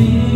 feel